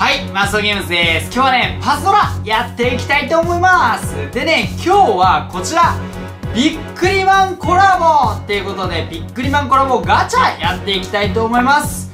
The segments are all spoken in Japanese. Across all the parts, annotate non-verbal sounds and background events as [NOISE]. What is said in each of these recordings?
はいマスオゲームズです。今日はねパズドラやっていきたいと思います。でね今日はこちらビックリマンコラボっていうことでビックリマンコラボガチャやっていきたいと思います。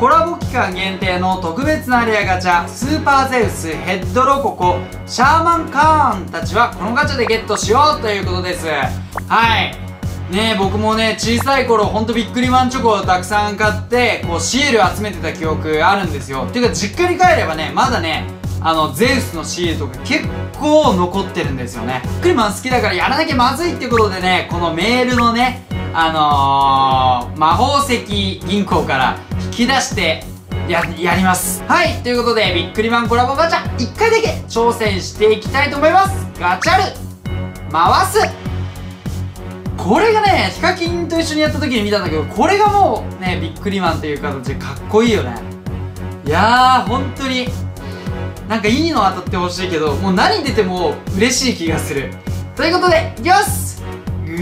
コラボ期間限定の特別なレアガチャスーパーゼウスヘッドロココシャーマンカーンたちはこのガチャでゲットしようということです。はい。ね僕もね小さい頃ほんとビックリマンチョコをたくさん買ってこうシール集めてた記憶あるんですよていうか実家に帰ればねまだねあのゼウスのシールとか結構残ってるんですよねビックリマン好きだからやらなきゃまずいってことでねこのメールのねあのー、魔法石銀行から引き出してや、やります。はい、ということで、ビックリマンコラボガチャ、1回だけ挑戦していきたいと思います。ガチャル、回すこれがねヒカキンと一緒にやった時に見たんだけどこれがもうねビックリマンという形でかっこいいよね。いやー本当に。なんかいいの当たってほしいけどもう何出ても嬉しい気がする。ということでいきますゴーい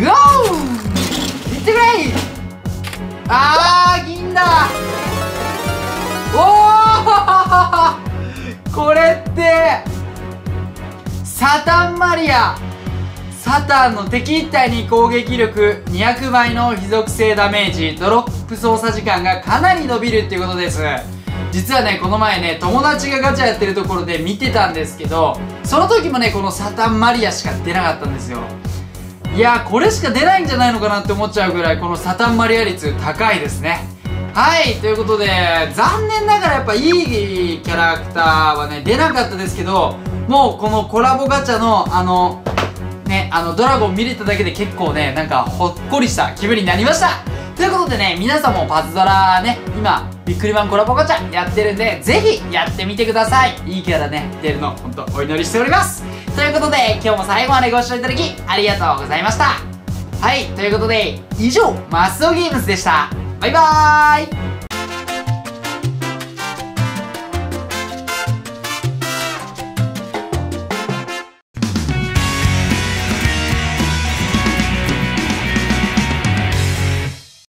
ってくれ!あー銀だ!おお [LAUGHS] これってサタンマリア。サタンの敵一体に攻撃力200倍の非属性ダメージドロップ操作時間がかなり伸びるっていうことです。実はねこの前ね友達がガチャやってるところで見てたんですけどその時もねこのサタンマリアしか出なかったんですよ。いやこれしか出ないんじゃないのかなって思っちゃうぐらいこのサタンマリア率高いですね。はいということで残念ながらやっぱいいキャラクターはね出なかったですけどもうこのコラボガチャのあのね、あの、ドラゴン見れただけで結構ね、なんかほっこりした気分になりましたということでね、皆さんもパズドラね、今、ビックリマンコラボガチャやってるんで、ぜひやってみてください。いいキャラね、出るの、ほんとお祈りしております。ということで、今日も最後までご視聴いただき、ありがとうございました。はい、ということで、以上、マスオゲームズでした。バイバーイ